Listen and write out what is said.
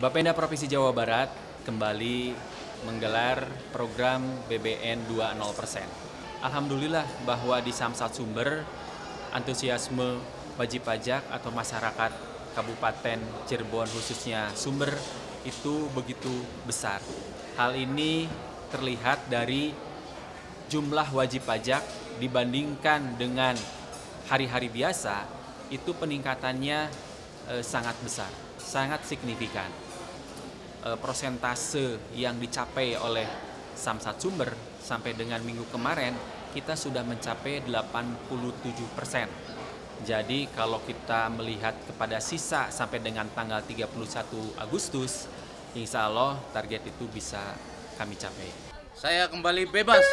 Bapenda Provinsi Jawa Barat kembali menggelar program BBN 20%. Alhamdulillah bahwa di Samsat Sumber antusiasme wajib pajak atau masyarakat Kabupaten Cirebon khususnya Sumber itu begitu besar. Hal ini terlihat dari jumlah wajib pajak dibandingkan dengan hari-hari biasa itu peningkatannya eh, sangat besar, sangat signifikan uh, prosentase yang dicapai oleh Samsat Sumber sampai dengan minggu kemarin kita sudah mencapai 87 persen. Jadi kalau kita melihat kepada sisa sampai dengan tanggal 31 Agustus, insya Allah target itu bisa kami capai. Saya kembali bebas